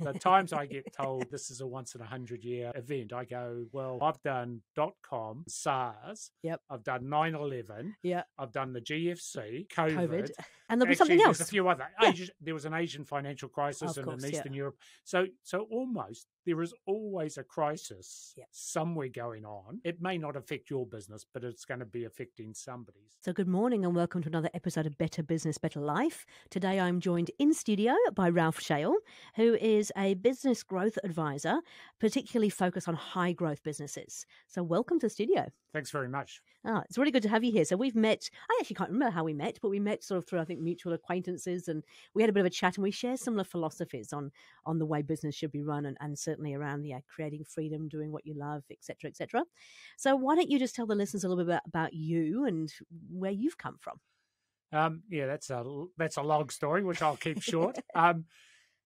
The times I get told this is a once in a hundred year event, I go, well, I've done dot com, SARS. Yep. I've done 9 11. Yeah. I've done the GFC, COVID. COVID. And there'll be Actually, something there's else. a few other. Yeah. Asian, there was an Asian financial crisis Of and course, in yeah. Eastern Europe. So, so almost there is always a crisis Yep. somewhere going on. It may not affect your business, but it's going to be affecting somebody's. So, good morning and welcome to another episode of Better Business, Better Life. Today, I'm joined in studio by Ralph Shale, who is a business growth advisor, particularly focused on high growth businesses. So, welcome to the studio. Thanks very much. Ah, it's really good to have you here. So we've met. I actually can't remember how we met, but we met sort of through I think mutual acquaintances, and we had a bit of a chat, and we share similar philosophies on on the way business should be run, and, and certainly around yeah, creating freedom, doing what you love, etc., etc. So why don't you just tell the listeners a little bit about, about you and where you've come from? Um, yeah, that's a that's a long story, which I'll keep short. um,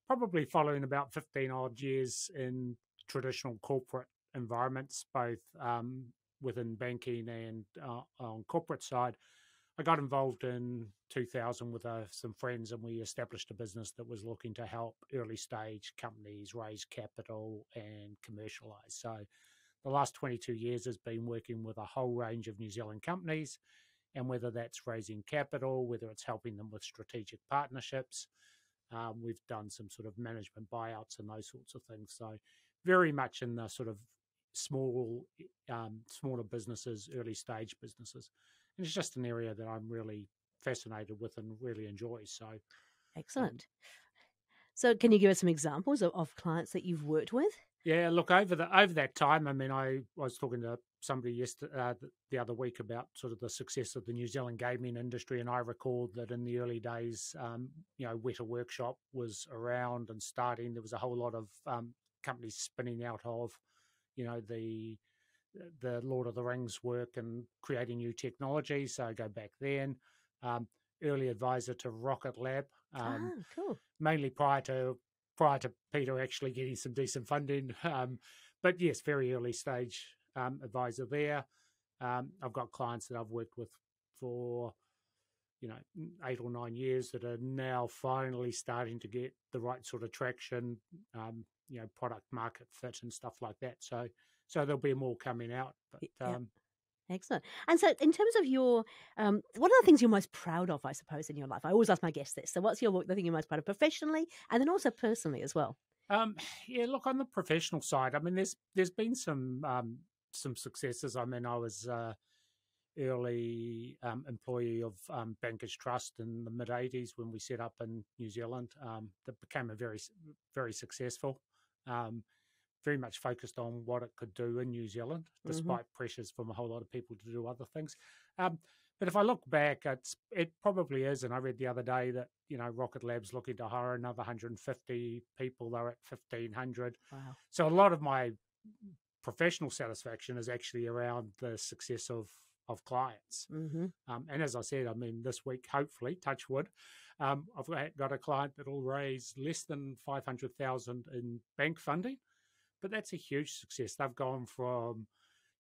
probably following about fifteen odd years in traditional corporate environments, both um, within banking and uh, on corporate side. I got involved in 2000 with uh, some friends, and we established a business that was looking to help early stage companies raise capital and commercialize. So, the last 22 years has been working with a whole range of New Zealand companies and whether that's raising capital, whether it's helping them with strategic partnerships. Um, we've done some sort of management buyouts and those sorts of things. So very much in the sort of small, um, smaller businesses, early stage businesses, and it's just an area that I'm really fascinated with and really enjoy. So Excellent. So can you give us some examples of, of clients that you've worked with? Yeah, look over the over that time. I mean, I was talking to somebody yesterday, uh, the other week about sort of the success of the New Zealand gaming industry, and I recalled that in the early days, um, you know, Weta Workshop was around and starting. There was a whole lot of um, companies spinning out of, you know, the the Lord of the Rings work and creating new technology. So I go back then. Um, early advisor to Rocket Lab. Um, ah, cool. mainly prior to prior to Peter actually getting some decent funding. Um, but yes, very early stage um, advisor there. Um, I've got clients that I've worked with for you know eight or nine years that are now finally starting to get the right sort of traction, um, you know, product market fit and stuff like that. So so there'll be more coming out. But Yeah. um, Excellent. And so, in terms of your, um, what are the things you're most proud of, I suppose, in your life? I always ask my guests this. So, what's your the thing you're most proud of professionally, and then also personally as well? Um, yeah, look on the professional side. I mean, there's there's been some um, some successes. I mean, I was uh, early um, employee of um, Bankers Trust in the mid '80s when we set up in New Zealand. Um, that became a very very successful. Um, very much focused on what it could do in New Zealand, despite pressures from a whole lot of people to do other things. Um, but if I look back, it's it probably is. And I read the other day that you know Rocket Lab's looking to hire another 150 people. They're at 1500. Wow. So a lot of my professional satisfaction is actually around the success of of clients. hmm Um, and as I said, I mean, this week, hopefully, touch wood, um, I've got- a client that will raise less than 500,000 in bank funding, but that's a huge success. They've gone from,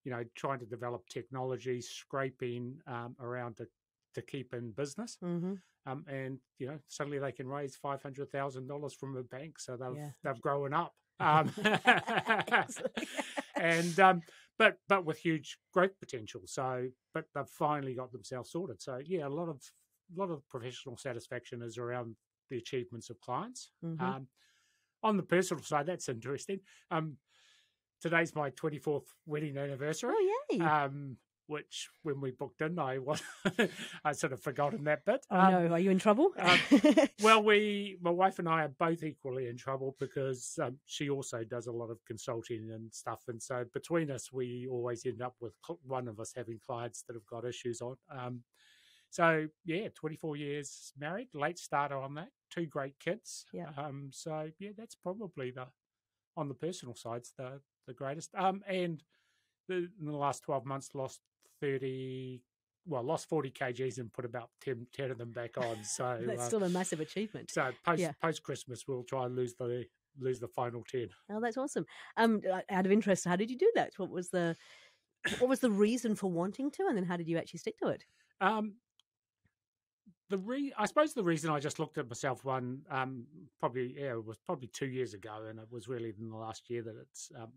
you know, trying to develop technology, scraping um, around to, to keep in business. hmm Um, and, you know, suddenly they can raise $500,000 from a bank. So they've, Yeah. they've grown up. And um, but but with huge growth potential. So, but they've finally got themselves sorted. So, yeah, a lot of a lot of professional satisfaction is around the achievements of clients. Mhm. Um, on the personal side, that's interesting. Um, today's my twenty fourth wedding anniversary. Oh, yay. Um, which when we booked in, I was I sort of forgotten that bit. oh, Um, no. Are you in trouble? um, well, we, my wife and I are both equally in trouble because um, she also does a lot of consulting and stuff, and so between us, we always end up with one of us having clients that have got issues on. Um, so yeah, twenty four years married, late starter on that, two great kids. Yeah. Um, so yeah, that's probably the on the personal side's the the greatest. Um, and the, in the last twelve months, lost thirty. Well, lost forty kgs and put about 10, 10 of them back on. So That's uh, still a massive achievement. so post Yeah. post Christmas, we'll try and lose the lose the final ten. Oh, that's awesome. Um, uh, out of interest, how did you do that? What was the what was the reason for wanting to, and then how did you actually stick to it? Um, the re- I suppose the reason I just looked at myself one um, probably yeah it was probably two years ago, and it was really in the last year that it's um,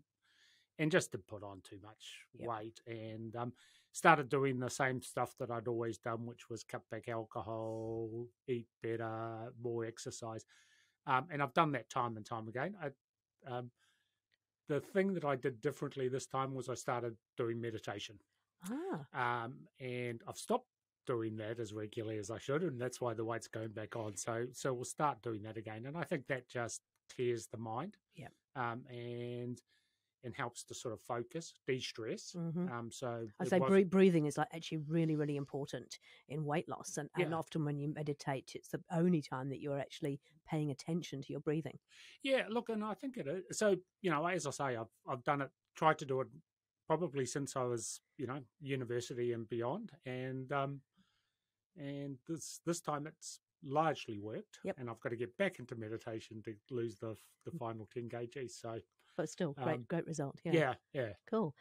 and just to put on too much Yep. weight and um, started doing the same stuff that I'd always done, which was cut back alcohol, eat better, more exercise, um, and I've done that time and time again. I, um, the thing that I did differently this time was I started doing meditation Ah, um, and I've stopped doing that as regularly as I should, and that's why the weight's going back on. So, so we'll start doing that again, and I think that just clears the mind, Yep. um, and and helps to sort of focus, de-stress. mhm. Um, so I say was- breathing is like actually really, really important in weight loss, and, and often when you meditate, it's the only time that you're actually paying attention to your breathing. Yeah, look, and I think it is. So, you know, as I say, I've I've done it, tried to do it probably since I was, you know, university and beyond, and um, and this this time it's largely worked. Yep. And I've got to get back into meditation to lose the the final ten kgs. So But still, great, Um, great result. Yeah. yeah, yeah. Cool.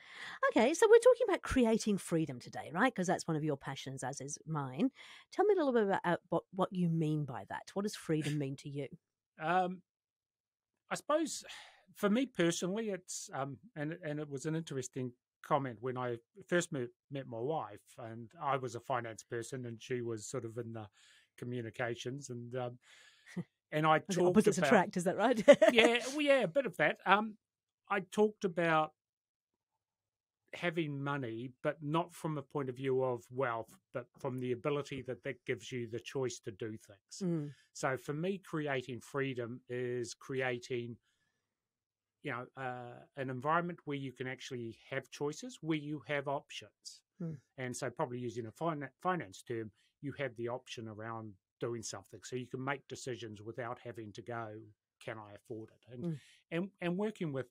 Okay, so we're talking about creating freedom today, right? Because that's one of your passions, as is mine. Tell me a little bit about uh, what, what you mean by that. What does freedom mean to you? Um, I suppose for me personally, it's um, and and it was an interesting comment when I first met, met my wife, and I was a finance person, and she was sort of in the communications, and um, and I talked opposites about attract, is that right? yeah, well, yeah, a bit of that. Um, I talked about having money, but not from a point of view of wealth, but from the ability that that gives you the choice to do things. Mm, So for me, creating freedom is creating, you know, uh, an environment where you can actually have choices, where you have options. Hmm. And so, probably using a fin- finance term, you have the option around doing something, so you can make decisions without having to go, "Can I afford it?" And Hmm. and and working with,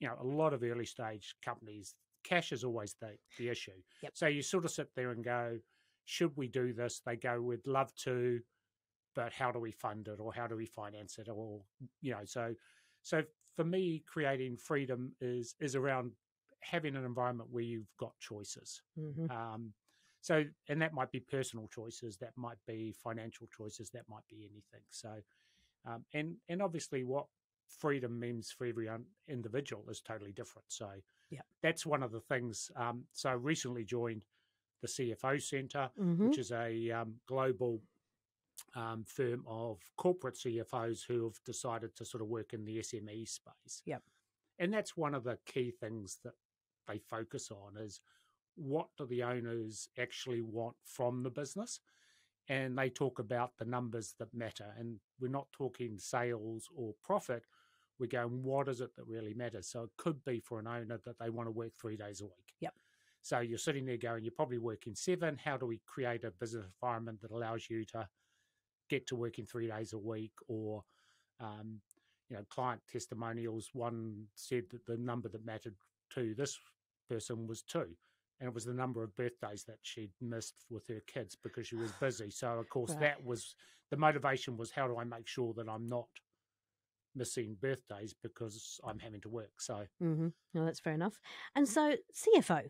you know, a lot of early stage companies, cash is always the the issue. Yep. So you sort of sit there and go, "Should we do this?" They go, "We'd love to." but how do we fund it or how do we finance it or you know so so for me creating freedom is is around having an environment where you've got choices mhm. um so and that might be personal choices that might be financial choices that might be anything so um and and obviously what freedom means for every individual is totally different so Yeah. that's one of the things um so I recently joined the CFO Centre Mhm. which is a um, global um, firm of corporate CFOs who have decided to sort of work in the SME space. Yep. And that's one of the key things that they focus on is what do the owners actually want from the business? And they talk about the numbers that matter. And we're not talking sales or profit. We're going, what is it that really matters? So it could be for an owner that they want to work three days a week. Yep. So you're sitting there going, you're probably working seven. How do we create a business environment that allows you to get to working three days a week? Or, um, you know, client testimonials. One said that the number that mattered to this person was two. And it was the number of birthdays that she'd missed with her kids because she was busy. So, of course, Right. that was the motivation was how do I make sure that I'm not missing birthdays because I'm having to work. So, mm-hmm. No, that's fair enough. And so, CFO,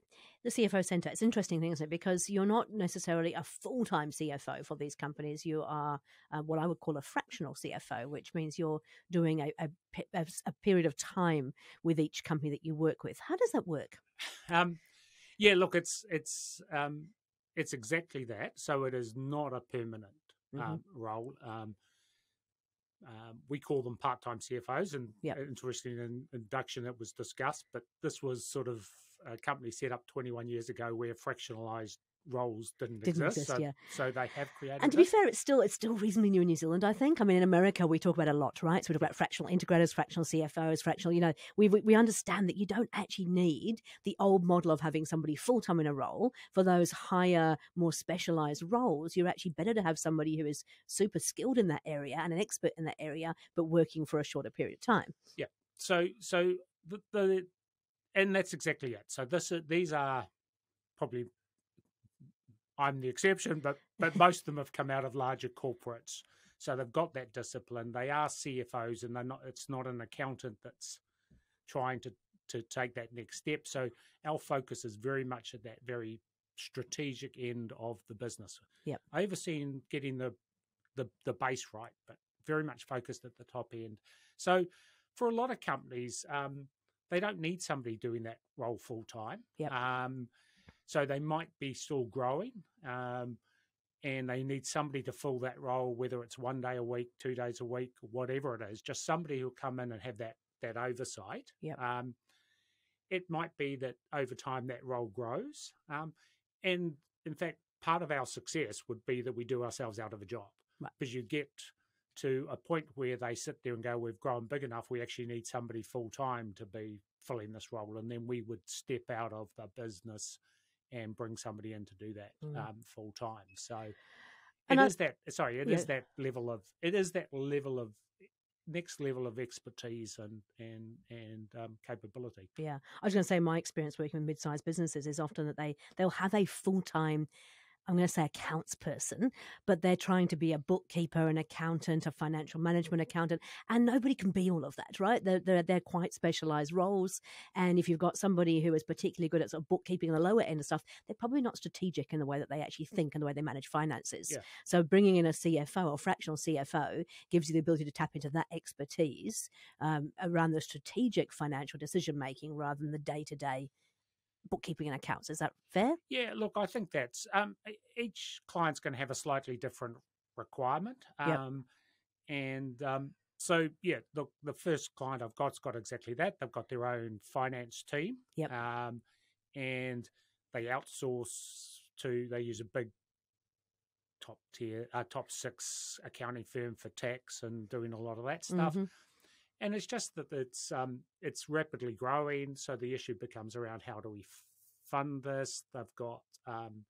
the CFO Centre, it's an interesting thing, isn't it? Because you're not necessarily a full time CFO for these companies. You are uh, what I would call a fractional CFO, which means you're doing a, a, a period of time with each company that you work with. How does that work? Um, yeah, look, it's it's um, it's exactly that. So it is not a permanent Mhm. um, role. Um, um, we call them part-time CFOs, and Yep. interesting in induction that was discussed. But this was sort of a company set up 21 years ago where fractionalized roles didn't, Didn't exist. exist, so, yeah. so they have created. And to be this. fair, it's still it's still reasonably new in New Zealand. I think. I mean, in America, we talk about a lot, right? So we talk about fractional integrators, fractional CFOs, fractional. You know, we we, we understand that you don't actually need the old model of having somebody full time in a role for those higher, more specialized roles. You're actually better to have somebody who is super skilled in that area and an expert in that area, but working for a shorter period of time. Yeah. So so the, the and that's exactly it so this is- these are probably i'm the exception but but most of them have come out of larger corporates so they've got that discipline they are cfos and they're not it's not an accountant that's trying to to take that next step so our focus is very much at that very strategic end of the business. Yep. Overseeing getting the, the the base right, but very much focused at the top end. So for a lot of companies, um, they don't need somebody doing that role full time. Yeah. Um, so they might be still growing. Um, and they need somebody to fill that role, whether it's one day a week, two days a week, whatever it is, just somebody who'll come in and have that that oversight. Yep. Um, it might be that over time that role grows. Um, and in fact, part of our success would be that we do ourselves out of a job Right. because you get to a point where they sit there and go, We've grown big enough, we actually need somebody full time to be filling this role. And then we would step out of the business and bring somebody in to do that Mm. um, full time. So it And I- is that sorry, it is Yeah. that level of it is that level of next level of expertise and and and um, capability. Yeah, I was going to say my experience working with mid-sized businesses is often that they they'll have a full-time. I'm going to say accounts person, but they're trying to be a bookkeeper, an accountant, a financial management accountant, and nobody can be all of that, right? They're, they're, they're quite specialized roles. And if you've got somebody who is particularly good at sort of bookkeeping and the lower end of stuff, they're probably not strategic in the way that they actually think and the way they manage finances. Yeah. So bringing in a CFO or fractional CFO gives you the ability to tap into that expertise um, around the strategic financial decision making rather than the day to day bookkeeping and accounts. Is that fair? Yeah, look, I think that's um, each client's going to have a slightly different requirement. Yep. Um, and um, so, yeah, look, the first client I've got's got exactly that. They've got their own finance team. Yep. Um, and they outsource to, they use a big top tier, uh, top six accounting firm for tax and doing a lot of that stuff. Mhm. And it's just that it's um, it's rapidly growing. So the issue becomes around how do we fund this? They've got um,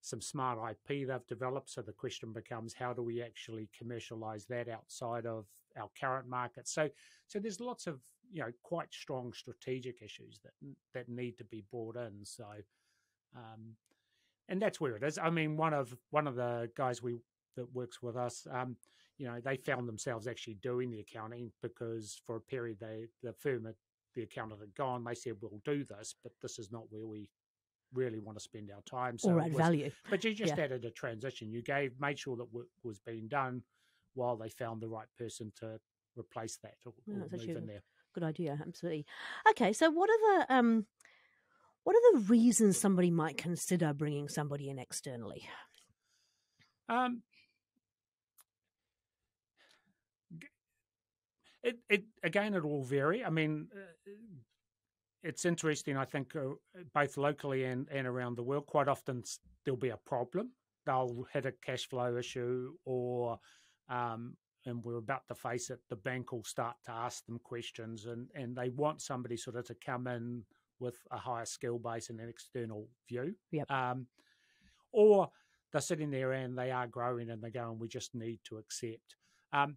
some smart IP they've developed. So the question becomes how do we actually commercialize that outside of our current market? So so there's lots of you know quite strong strategic issues that that need to be brought in. So. Um, and that's where it is. I mean, one of one of the guys we that works with us, um, you know, they found themselves actually doing the accounting because for a period they the firm had, the accountant had gone. They said, "We'll do this, but this is not where we really want to spend our time." So or add was- value. But you just Yeah. added a transition. You gave made sure that work was being done while they found the right person to replace that or, Yeah, or move in there. Good idea, absolutely. Okay, so what are the um, what are the reasons somebody might consider bringing somebody in externally? Um, it it again it will vary. I mean, uh, it's interesting. I think uh, both locally and and around the world, quite often there'll be a problem. They'll hit a cash flow issue, or um, and we're about to face it. The bank will start to ask them questions, and and they want somebody sort of to come in with a higher skill base and an external view. Yep. Um, or they're sitting there and they are growing and they're going, we just need to accept. Um,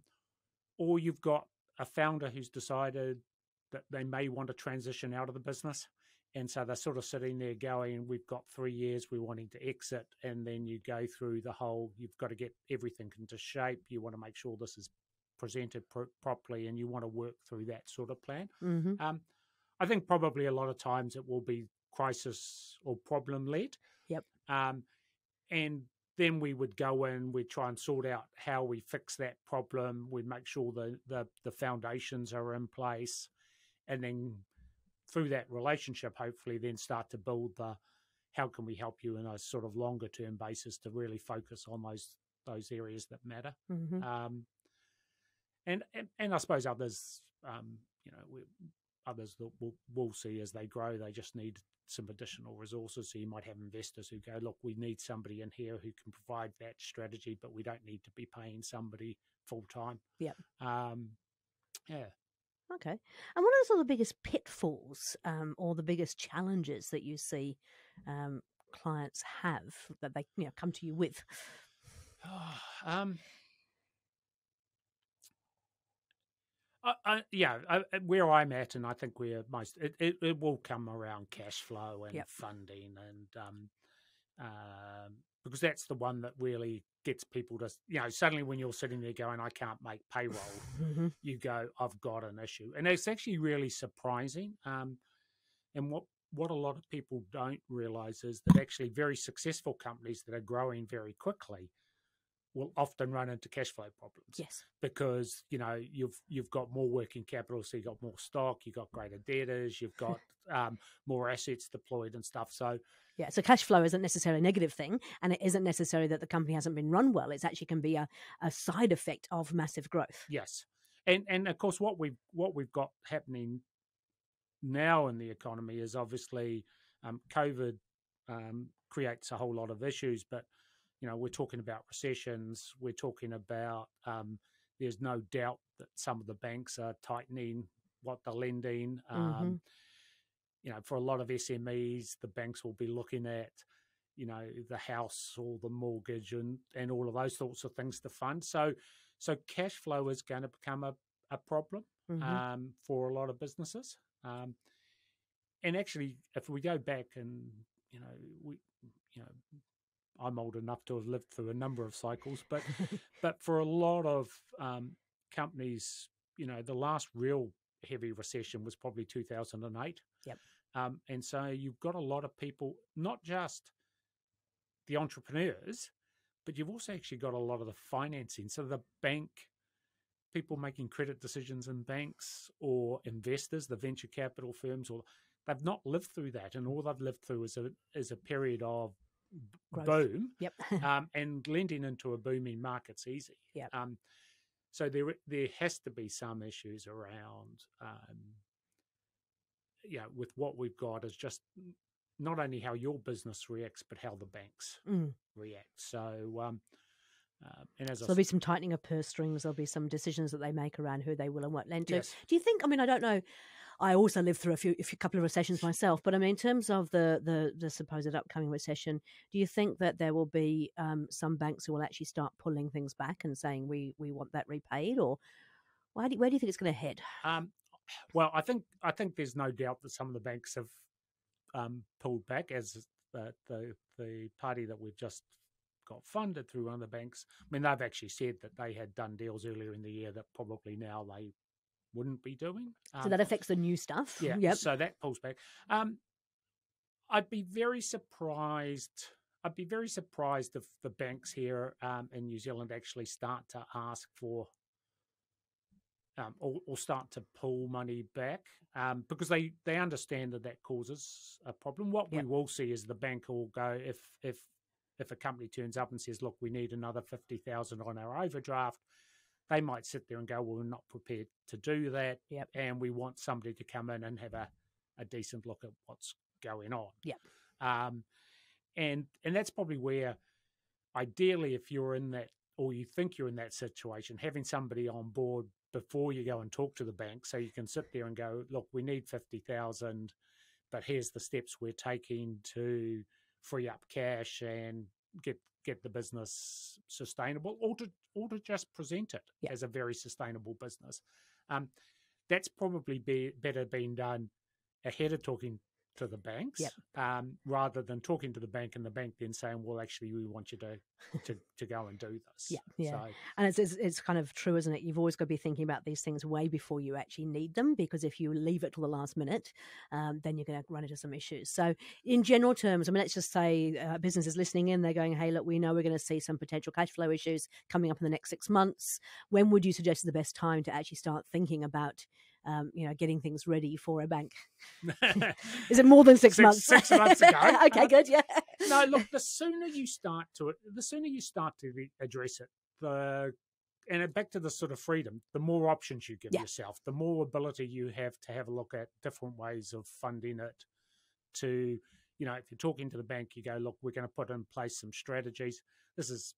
or you've got a founder who's decided that they may want to transition out of the business. And so they're sort of sitting there going, we've got three years, we're wanting to exit. And then you go through the whole, you've got to get everything into shape. You want to make sure this is presented pro- properly and you want to work through that sort of plan. hmm Um, I think probably a lot of times it will be crisis or problem led. Yep. Um, and then we would go in, we'd try and sort out how we fix that problem. We'd make sure the, the, the foundations are in place. And then through that relationship, hopefully, then start to build the how can we help you in a sort of longer term basis to really focus on those those areas that matter. hmm Um, and, and and I suppose others, um, you know, we, others that we'll, we'll see as they grow, they just need some additional resources. So you might have investors who go, look, we need somebody in here who can provide that strategy, but we don't need to be paying somebody full time. Yep. Um, yeah. Okay. And what are some of the biggest pitfalls um, or the biggest challenges that you see um, clients have that they you know come to you with? um, I, yeah, I- where I'm at, and I think we're most, it, it, it will come around cash flow and Yep. funding, and um, um, because that's the one that really gets people to, you know, suddenly when you're sitting there going, I can't make payroll, hmm you go, I've got an issue. And it's actually really surprising. Um, and what what a lot of people don't realize is that actually very successful companies that are growing very quickly will often run into cash flow problems. Yes. Because, you know, you've you've got more working capital, so you've got more stock, you've got greater debtors, you've got um, more assets deployed and stuff. So yeah, so cash flow isn't necessarily a negative thing, and it isn't necessarily that the company hasn't been run well. It actually can be a, a side effect of massive growth. Yes, and and of course what we've what we've got happening now in the economy is obviously um, COVID um, creates a whole lot of issues, but you know, we're talking about recessions. We're talking about um, there's no doubt that some of the banks are tightening what they're lending. Um, mm-hmm. You know, for a lot of SMEs, the banks will be looking at, you know, the house or the mortgage and and all of those sorts of things to fund. So, so cash flow is going to become a a problem Mhm. um, for a lot of businesses. Um, and actually, if we go back and you know we, you know, I'm old enough to have lived through a number of cycles, but but for a lot of um, companies, you know, the last real heavy recession was probably 2008. Yep. Um, and so you've got a lot of people, not just the entrepreneurs, but you've also actually got a lot of the financing. So the bank, people making credit decisions in banks or investors, the venture capital firms, or they've not lived through that, and all they've lived through is a is a period of Growth. boom Yep. um, and lending into a booming market's easy. Yep. Um, so there there has to be some issues around, um, yeah, with what we've got is just not only how your business reacts, but how the banks Mm. react. So, um, uh, and as So I there'll be some tightening of purse strings. There'll be some decisions that they make around who they will and won't lend to. yes, Do you think? I mean, I don't know. I also lived through a few, a few couple of recessions myself, but I mean, in terms of the the, the supposed upcoming recession, do you think that there will be um, some banks who will actually start pulling things back and saying we we want that repaid, or why do, where do you think it's going to head? Um, well, I think I think there's no doubt that some of the banks have um, pulled back, as the, the the party that we've just got funded through one of the banks. I mean, they've actually said that they had done deals earlier in the year that probably now they wouldn't be doing. So Um, that affects the new stuff. yeah. Yep. So that pulls back. Um, I'd be very surprised. I'd be very surprised if the banks here um, in New Zealand actually start to ask for um, or, or start to pull money back um, because they, they understand that that causes a problem. What Yep. we will see is the bank will go if if if a company turns up and says, "Look, we need another fifty thousand on our overdraft," they might sit there and go, "Well, we're not prepared to do that, Yep. and we want somebody to come in and have a, a decent look at what's going on." Yep. Um, and and that's probably where, ideally, if you're in that or you think you're in that situation, having somebody on board before you go and talk to the bank, so you can sit there and go, "Look, we need fifty thousand, but here's the steps we're taking to free up cash and get get the business sustainable, or to or to just present it Yeah. as a very sustainable business." Um, that's probably be, better being done ahead of talking to the banks Yep. um, rather than talking to the bank and the bank then saying, "Well, actually, we want you to to, to go and do this." Yeah, yeah. So, And it's, it's it's kind of true, isn't it? You've always got to be thinking about these things way before you actually need them, because if you leave it till the last minute, um, then you're going to run into some issues. So, in general terms, I mean, let's just say uh, businesses listening in, they're going, "Hey, look, we know we're going to see some potential cash flow issues coming up in the next six months. When would you suggest is the best time to actually start thinking about?" Um, you know, getting things ready for a bank. Is it more than six, Six- months? six months ago. okay, good. Yeah. no, look, the sooner you start to it, the sooner you start to re- address it, the and back to the sort of freedom, the more options you give Yeah. yourself, the more ability you have to have a look at different ways of funding it. To you know, if you're talking to the bank, you go, look, we're going to put in place some strategies. This is,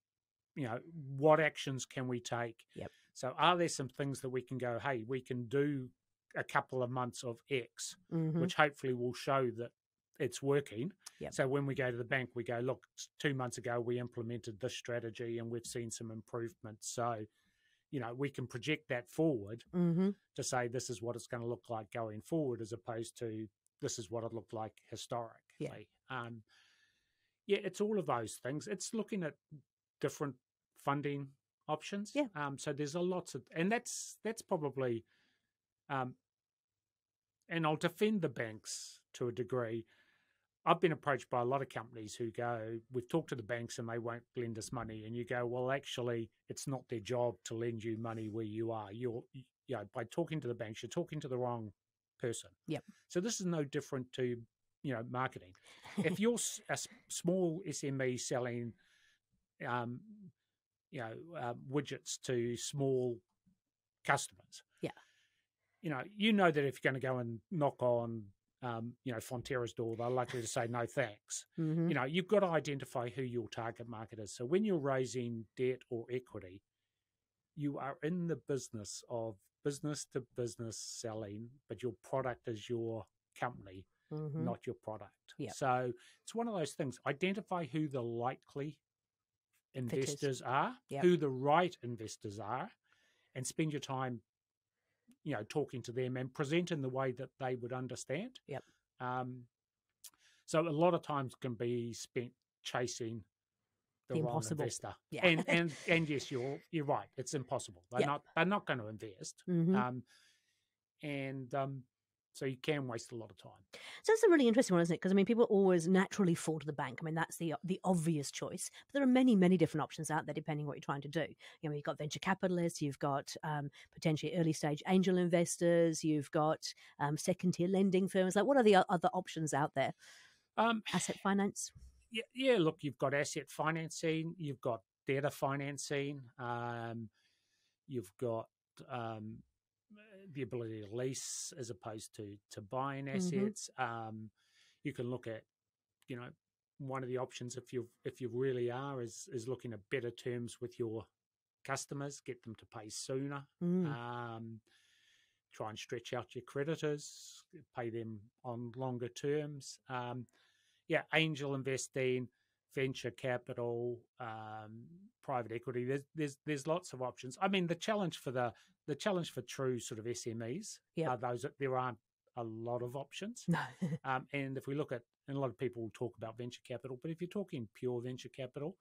you know, what actions can we take? Yep. So, are there some things that we can go? Hey, we can do a couple of months of X Mhm. which hopefully will show that it's working. Yep. So when we go to the bank, we go, look, two months ago we implemented this strategy and we've seen some improvements. So, you know, we can project that forward Mhm. to say this is what it's going to look like going forward, as opposed to this is what it looked like historically. Um, yeah, it's all of those things. It's looking at different funding options. Yeah. Um, so there's a lots of, and that's that's probably, um, and I'll defend the banks to a degree. I've been approached by a lot of companies who go, We've talked to the banks and they won't lend us money. And you go, Well, actually, it's not their job to lend you money where you are. You're, you know, by talking to the banks, you're talking to the wrong person. Yep. So this is no different to, you know, marketing. if you're a small SME selling, um, you know, uh, widgets to small customers. Yeah. You know, you know that if you're going to go and knock on um, you know, Fonterra's door, they're likely to say no thanks. Mm-hmm. You know, you've got to identify who your target market is. So when you're raising debt or equity, you are in the business of business to business selling, but your product is your company, Mm-hmm. not your product. Yep. So it's one of those things. Identify who the likely investors are, Yep. who the right investors are, and spend your time, you know, talking to them and present in the way that they would understand. Yep. Um, so a lot of times can be spent chasing the, The impossible. investor. Yeah. And and and yes, you're you're right. It's impossible. They're Yep. not they're not going to invest. Mhm. Um, and um, so you can waste a lot of time. So it's a really interesting one, isn't it? Because I mean, people always naturally fall to the bank. I mean, that's the the obvious choice. But there are many, many different options out there, depending what you're trying to do. You know, you've got venture capitalists, you've got um, potentially early stage angel investors, you've got um, second tier lending firms. Like, what are the other options out there? Um, Asset finance. yeah, yeah, look, you've got asset financing, you've got debtor financing, um, you've got um, the ability to lease as opposed to to buying Mhm. assets. Um, you can look at, you know, one of the options if you if you really are is is looking at better terms with your customers, get them to pay sooner. Mm. Um, try and stretch out your creditors, pay them on longer terms. Um, yeah, angel investing, venture capital, um, private equity. There's there's there's lots of options. I mean, the challenge for the the challenge for true sort of SMEs Yep. are those that there aren't a lot of options. no. Um, and if we look at, and a lot of people will talk about venture capital, but if you're talking pure venture capital,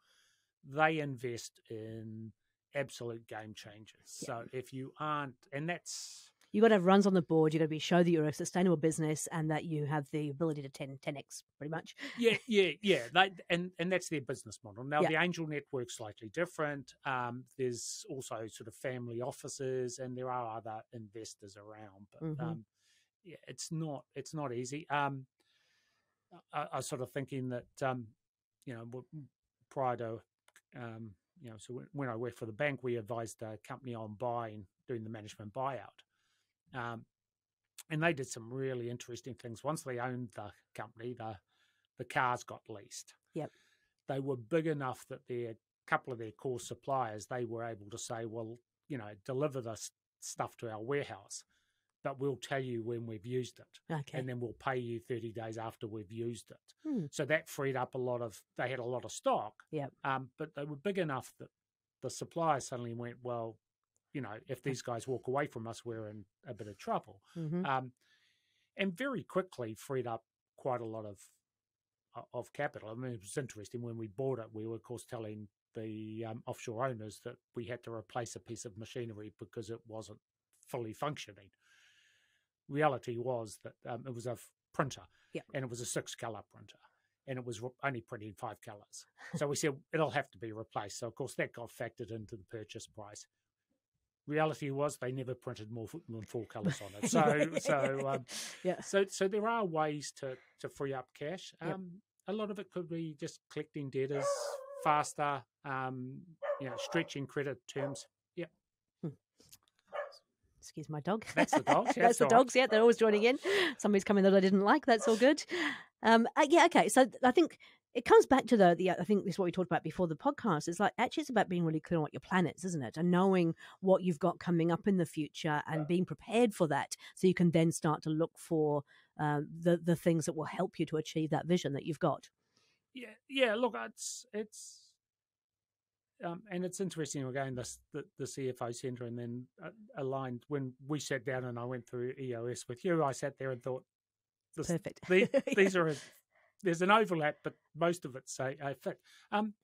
they invest in absolute game changers. So if you aren't, and that's You've got to have runs on the board. You've got to be show that you're a sustainable business and that you have the ability to 10, 10x pretty much. yeah, yeah, yeah. They, and and that's their business model. Now Yeah. the angel network's slightly different. Um, there's also sort of family offices, and there are other investors around. But Mhm. um, yeah, it's not it's not easy. Um, I, I was sort of thinking that um, you know prior to um, you know, so when, when I worked for the bank, we advised a company on buying, doing the management buyout. Um, and they did some really interesting things. Once they owned the company, the the cars got leased. Yep. They were big enough that their couple of their core suppliers, they were able to say, well, you know, deliver this stuff to our warehouse, but we'll tell you when we've used it Okay. and then we'll pay you 30 days after we've used it. Hmm. So that freed up a lot of, they had a lot of stock. Yep. Um, but they were big enough that the suppliers suddenly went, well, you know, if these guys walk away from us, we're in a bit of trouble. hmm Um, and very quickly freed up quite a lot of of capital. I mean, it was interesting when we bought it. We were, of course, telling the um, offshore owners that we had to replace a piece of machinery because it wasn't fully functioning. Reality was that um, it was a printer, and it was a six color printer, and it was re- only printing five colors. So we said it'll have to be replaced. So of course that got factored into the purchase price. Reality was they never printed more than four colors on it. So so um, yeah. so so there are ways to to free up cash. Yep. Um, a lot of it could be just collecting debtors faster, um, you know, stretching credit terms. Yeah, Excuse my dog. That's the dogs, yeah, That's the dogs. Yeah, they're always joining in. Somebody's coming that I didn't like. That's all good. Um, uh, yeah. Okay. So I think it comes back to the, the. I think this is what we talked about before the podcast. It's like actually it's about being really clear on what your planets, is, isn't it? And knowing what you've got coming up in the future and being prepared for that, so you can then start to look for um, the the things that will help you to achieve that vision that you've got. yeah, yeah. Look, it's it's. Um, and it's interesting again this the, the CFO centre and then uh, aligned when we sat down and I went through EOS with you. I sat there and thought, this, Perfect. the, these are there's an overlap, but most of it's a, a fit. Um,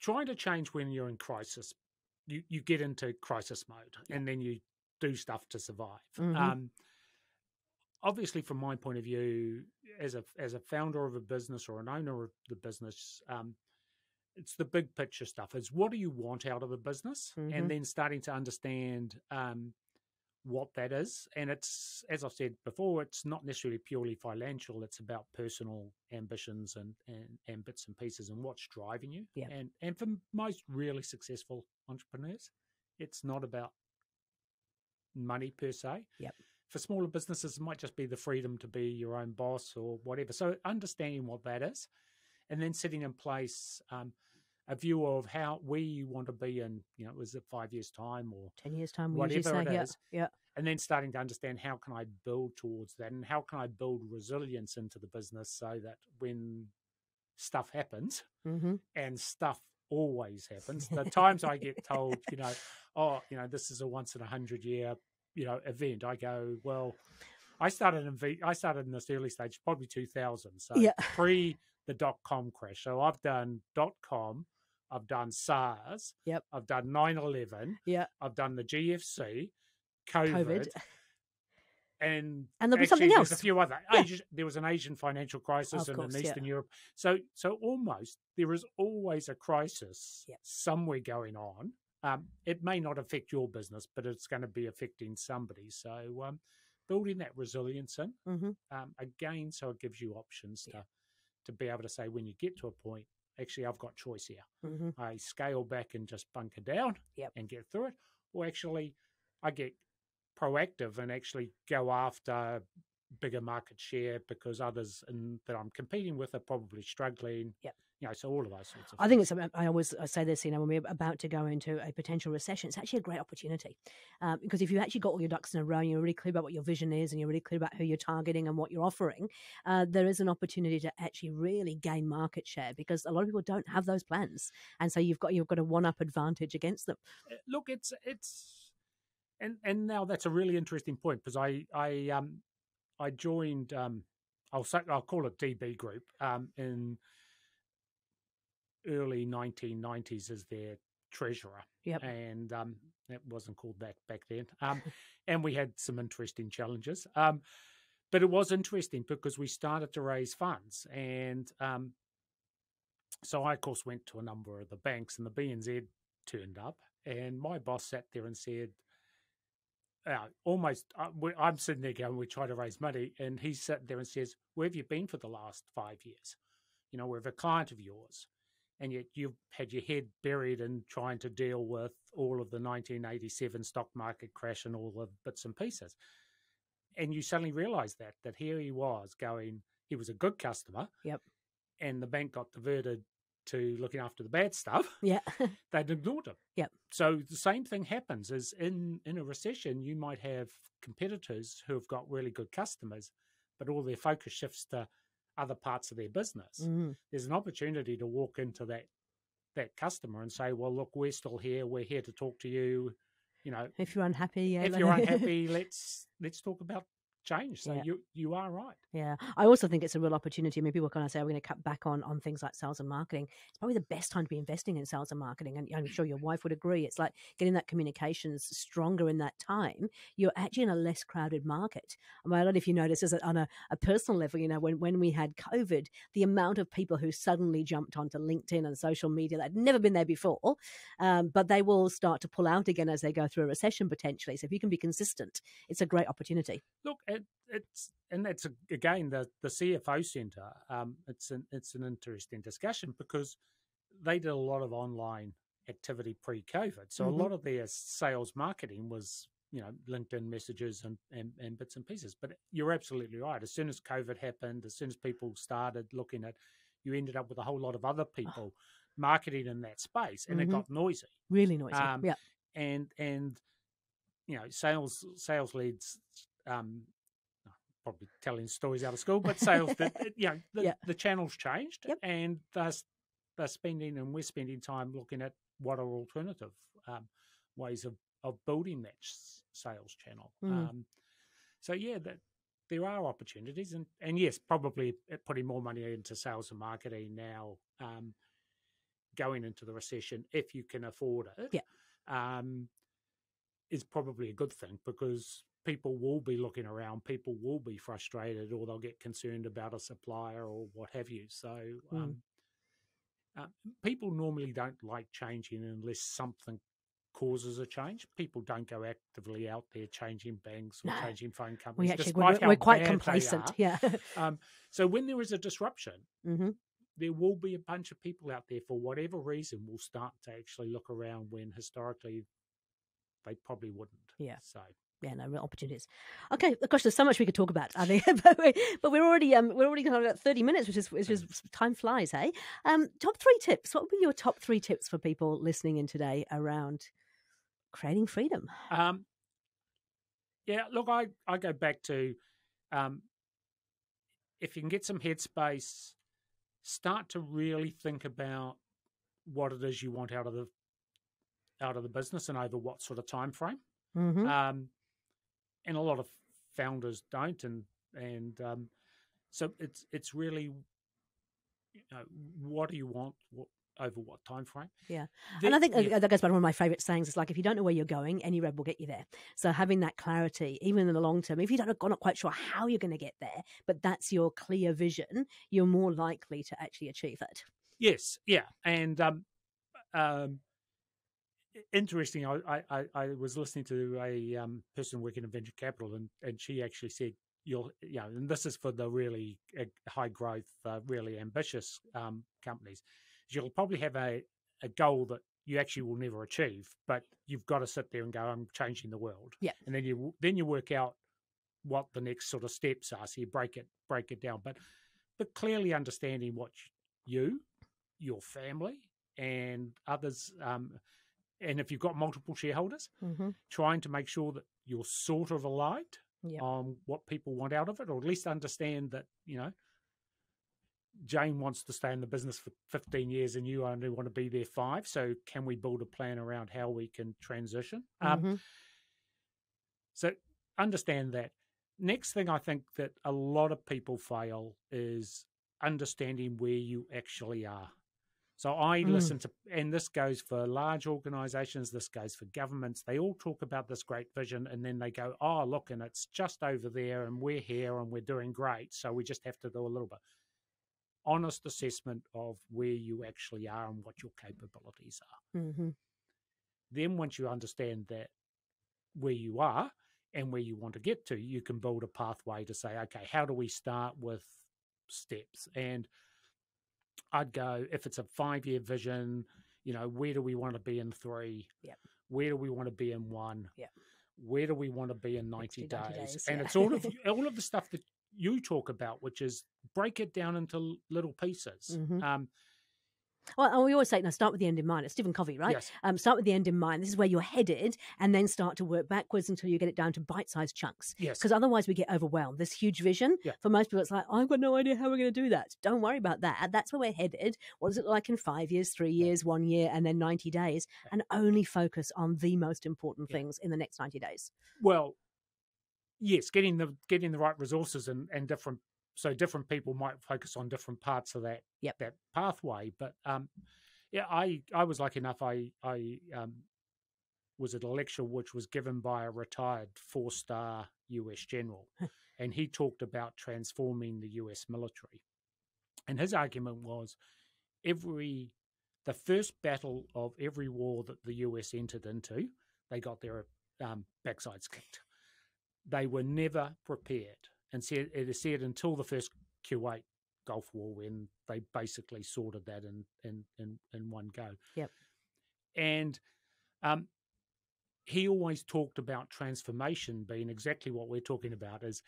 trying to change when you're in crisis, you you get into crisis mode, and then you do stuff to survive. Mhm. Um, obviously, from my point of view, as a as a founder of a business or an owner of the business, um, it's the big picture stuff. Is what do you want out of the business, Mhm. and then starting to understand um, what that is. And it's as I've said before, it's not necessarily purely financial. It's about personal ambitions and and, and bits and pieces and what's driving you. Yeah. And and for most really successful entrepreneurs, it's not about money per se. Yep. For smaller businesses, it might just be the freedom to be your own boss or whatever. So understanding what that is, and then setting in place um, a view of how where you want to be in, you know, was it five years time or Ten years time, Whatever say, it yeah, is. yeah, and then starting to understand how can I build towards that and how can I build resilience into the business so that when stuff happens hmm and stuff always happens. The times I get told, you know, oh, you know, this is a once in a hundred year, you know, event. I go, well, I started in V, I started in this early stage, probably 2000. So Yeah. pre the dot com crash. So I've done dot com, I've done SARS, Yep. I've done 9 11, yeah. I've done the GFC, COVID, COVID. and And there'll be actually, something there's else. a few other. Yeah. Asian, there was an Asian financial crisis Of and course, in yeah. Eastern Europe. So, so almost there is always a crisis Yep. somewhere going on. Um, it may not affect your business, but it's going to be affecting somebody. So, um, building that resilience in hmm um, again, so it gives you options Yeah. to to be able to say when you get to a point, actually, I've got choice here. hmm I scale back and just bunker down Yep. and get through it, or actually I get proactive and actually go after bigger market share because others in, that I'm competing with are probably struggling. Yep. You know, so all of those sorts of I think it's. I always I say this, you know, when we're about to go into a potential recession, it's actually a great opportunity um, because if you've actually got all your ducks in a row, and you're really clear about what your vision is, and you're really clear about who you're targeting and what you're offering, uh, there is an opportunity to actually really gain market share because a lot of people don't have those plans, and so you've got you've got a one up advantage against them. Uh, look, it's it's and and now that's a really interesting point because I I um I joined um I'll say I'll call it DB Group um in early 1990s as their treasurer. Yep. And um it wasn't called that back then. Um and we had some interesting challenges. Um but it was interesting because we started to raise funds and um so I of course went to a number of the banks and the BNZ turned up and my boss sat there and said uh, almost uh, we, i'm sitting there going we try to raise money and he sat there and says where have you been for the last five years? You know we're a client of yours. And yet you've had your head buried in trying to deal with all of the 1987 stock market crash and all the bits and pieces. And you suddenly realize that that here he was going he was a good customer Yep. and the bank got diverted to looking after the bad stuff Yeah, they'd ignored him. Yep. So the same thing happens is in in a recession you might have competitors who have got really good customers, but all their focus shifts to other parts of their business. Mhm. There's an opportunity to walk into that that customer and say, "Well, look, we're still here. We're here to talk to you. You know, if you're unhappy, yeah, if you're unhappy, let's let's talk about change." So Yeah. you you are right. Yeah, I also think it's a real opportunity. I mean, people kind of say we're going to cut back on on things like sales and marketing. It's probably the best time to be investing in sales and marketing, and I'm sure your wife would agree. It's like getting that communications stronger in that time. You're actually in a less crowded market. I mean, I don't know if you notice, is that on a, a personal level, you know, when when we had COVID, the amount of people who suddenly jumped onto LinkedIn and social media that had never been there before, um, but they will start to pull out again as they go through a recession potentially. So if you can be consistent, it's a great opportunity. Look, it, it's and that's again the the CFO Centre. Um, it's an it's an interesting discussion because they did a lot of online activity pre-COVID, so Mhm. a lot of their sales marketing was you know LinkedIn messages and, and and bits and pieces. But you're absolutely right. As soon as COVID happened, as soon as people started looking at, you ended up with a whole lot of other people marketing in that space, and Mhm. it got noisy Really noisy. Um, yeah. and and you know sales sales leads um probably telling stories out of school but sales that you know the, Yeah. the channels changed Yep. and they're, they're spending and we're spending time looking at what are alternative um, ways of of building that sales channel Mm. um so yeah that there are opportunities and and yes probably putting more money into sales and marketing now um going into the recession if you can afford it Yeah. um, is probably a good thing because people will be looking around, people will be frustrated, or they'll get concerned about a supplier or what have you. So, Mm. um, uh, people normally don't like changing unless something causes a change. People don't go actively out there changing banks or No. changing phone We companies. actually we're, we're quite complacent. Yeah. Um, so when there is a disruption, hmm there will be a bunch of people out there for whatever reason will start to actually look around when historically they probably wouldn't. Yeah. So yeah, no real opportunities. Okay, gosh, there's so much we could talk about. I think, but, we, but we're already um we're already going about thirty minutes, which is which is time flies. Hey, um, top three tips. What would be your top three tips for people listening in today around creating freedom? Um, yeah, look, I, I go back to um, if you can get some headspace, start to really think about what it is you want out of the out of the business and over what sort of time frame. Mm-hmm. Um, and a lot of founders don't, and and um, so it's it's really you know, what do you want what, over what time frame? Yeah. The- and I think uh, yeah. that goes back to one of my favourite sayings. It's like if you don't know where you're going, any road will get you there. So having that clarity, even in the long term, if you don't are not quite sure how you're going to get there, but that's your clear vision, you're more likely to actually achieve it. Yes, yeah, and um, um, interesting. I, I, I- was listening to a um, person working in venture capital, and, and she actually said, "You'll, you know, and this is for the really high growth, uh, really ambitious um, companies. You'll probably have a, a goal that you actually will never achieve, but you've got to sit there and go, I'm changing the world. Yeah. and then you then you work out what the next sort of steps are. So you break it break it down, but but clearly understanding what you your family and others um, and if you've got multiple shareholders Mm-hmm. trying to make sure that you're sort of aligned Yep. on what people want out of it or at least understand that you know jane wants to stay in the business for 15 years and you only want to be there five so can we build a plan around how we can transition um, hmm so understand that. Next thing I think that a lot of people fail is understanding where you actually are. So I Mm. listen to, and this goes for large organizations, this goes for governments. They all talk about this great vision and then they go, oh, look, and it's just over there and we're here and we're doing great. So we just have to do a little bit. Honest assessment of where you actually are and what your capabilities are hmm then once you understand that where you are and where you want to get to, you can build a pathway to say, okay, how do we start with steps? And I'd go, if it's a five year vision, you know, where do we want to be in three? Yep. Where do we want to be in one? Yep. Where do we want to be in 90 90 days? days, And yeah. it's all of all of the stuff that you talk about, which is break it down into little pieces. Mhm. Um, Well, and we always say, now start with the end in mind. It's Stephen Covey, right? Yes. Um, start with the end in mind. This is where you're headed, and then start to work backwards until you get it down to bite-sized chunks. Yes. Because otherwise, we get overwhelmed. This huge vision Yeah. for most people, it's like I've got no idea how we're going to do that. Don't worry about that. That's where we're headed. What does it look like in five years, three years, one year, and then ninety days? And only focus on the most important Yeah. things in the next ninety days. Well, yes, getting the getting the right resources and, and different so different people might focus on different parts of that Yep. that pathway. But um, yeah, I I was lucky enough. I I um, was at a lecture which was given by a retired four star U.S. general, and he talked about transforming the U.S. military, and his argument was every the first battle of every war that the US entered into, they got their um, backsides kicked. They were never prepared, and said it is said until the first Kuwait Gulf War when they basically sorted that in in in, in one go. Yep. And um, he always talked about transformation being exactly what we're talking about: is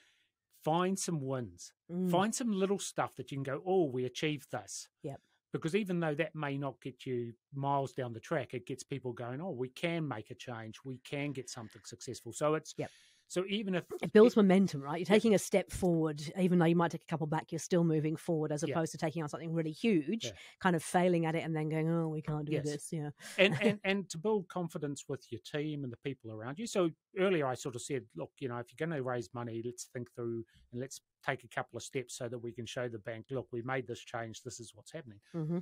find some wins, Mm. find some little stuff that you can go, oh, we achieved this. Yep. Because even though that may not get you miles down the track, it gets people going, oh, we can make a change. We can get something successful. So it's, Yep. So even if It builds momentum, right? You're taking a step forward, even though you might take a couple back. You're still moving forward, as Yeah. opposed to taking on something really huge, Yeah. kind of failing at it, and then going, "Oh, we can't do Yes. this." Yeah, and, and and to build confidence with your team and the people around you. So earlier I sort of said, look, you know, if you're going to raise money, let's think through and let's take a couple of steps so that we can show the bank, look, we made this change. This is what's happening. hmm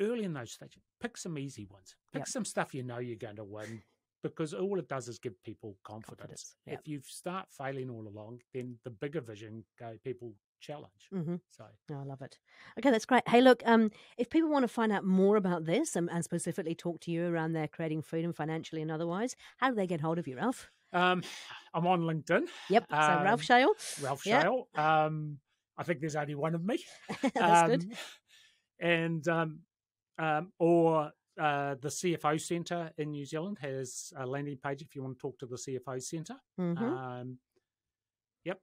Early in those stages, pick some easy ones. Pick Yep. some stuff you know you're going to win. Because all it does is give people confidence. Confidence. If you start failing all along, then the bigger vision go people challenge. hmm So Oh, I love it. Okay, that's great. Hey, look, um, if people want to find out more about this and, and specifically talk to you around their creating freedom financially and otherwise, how do they get hold of you, Ralph? um, I'm on LinkedIn, Yep. So Ralph Um, Shale. Ralph. Shale. Um, I think there's only one of me. that's good. Um, And um, um, or uh, the CFO Centre in New Zealand has a landing page if you want to talk to the CFO Centre. hmm Um, yep.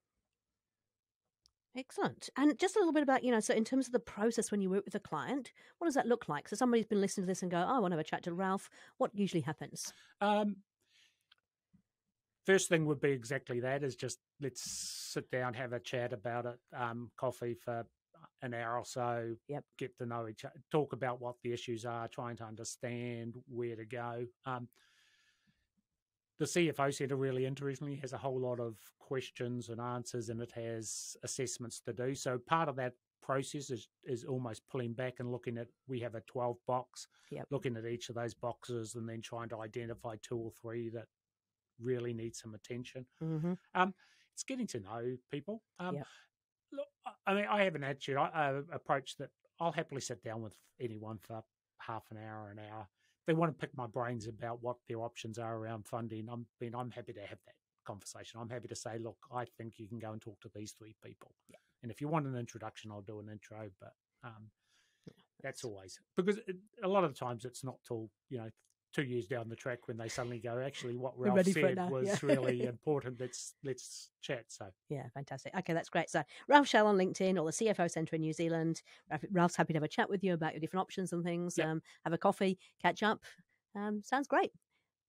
Excellent. And just a little bit about, you know, so in terms of the process when you work with a client, what does that look like? So somebody's been listening to this and go, oh, I want to have a chat to Ralph. What usually happens? Um, first thing would be exactly that is just let's sit down, have a chat about it, um, coffee for an hour or so. Yep. Get to know each other, talk about what the issues are, trying to understand where to go. Um, the CFO Centre really interestingly has a whole lot of questions and answers, and it has assessments to do. So part of that process is is almost pulling back and looking at. We have a twelve box, Yep. looking at each of those boxes, and then trying to identify two or three that really need some attention. hmm It's getting to know people. Um, Yep. I- I mean, I have an attitude, I, uh, approach that I'll happily sit down with anyone for half an hour, an hour. If they want to pick my brains about what their options are around funding, I'm I mean, I'm happy to have that conversation. I'm happy to say, look, I think you can go and talk to these three people. Yeah. And if you want an introduction, I'll do an intro. But um, that's that's- always because it, a lot of the times it's not till you know two years down the track when they suddenly go, actually, what Ralph ready for it said was Yeah. really important. Let's let's chat. So Yeah, fantastic. Okay, that's great. So Ralph Shale on LinkedIn or the CFO Centre in New Zealand. Ralph's happy to have a chat with you about your different options and things. Yep. Um, have a coffee, catch up. Um, sounds great.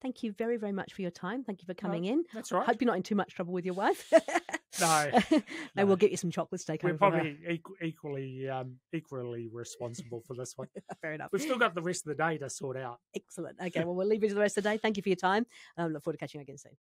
Thank you very, very much for your time. Thank you for coming in. that's right. hope you're not in too much trouble with your wife. No, no. we'll get you some chocolate take We're home from her. probably equ- equally um, equally responsible for this one. Fair enough. We've still got the rest of the day to sort out. Excellent. Okay, well, we'll leave you to the rest of the day. Thank you for your time. Um, look forward to catching you again soon.